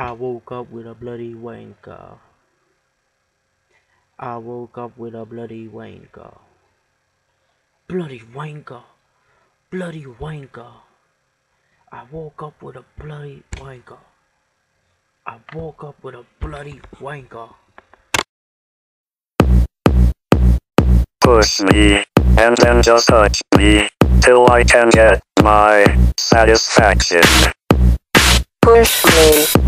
I woke up with a bloody wanker. I woke up with a bloody wanker. Bloody wanker. Bloody wanker. I woke up with a bloody wanker. I woke up with a bloody wanker. Push me, and then just touch me, till I can get my satisfaction. Push me,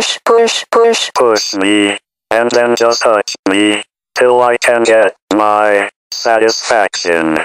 Push, push, push, push. Me, and then just touch me, till I can get my satisfaction.